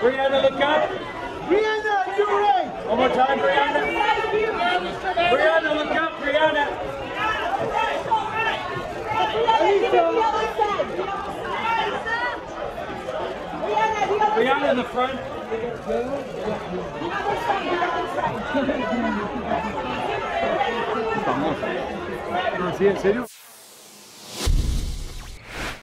Brianna, look up. Brianna, you're right. One more time, Brianna. Brianna, look up, Brianna. Brianna in the front. Ah, sí, ¿en serio?